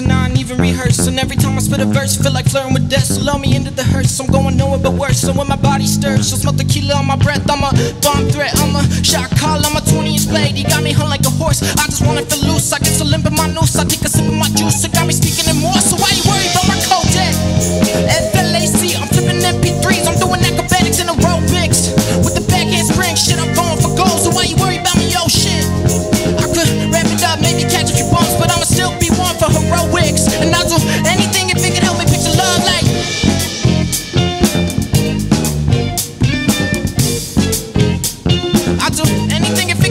I ain't even rehearse. And every time I spit a verse, feel like flirting with death. So love me into the hearse. I'm going nowhere but worse. So when my body stirs, she'll smell tequila on my breath. I'm a bomb threat. I'm a shot call. I'm a 20 inch blade. He got me hung like a horse. I just wanna feel loose. I get so limp in my noose. I and I do anything if it can help me picture love like. I do anything if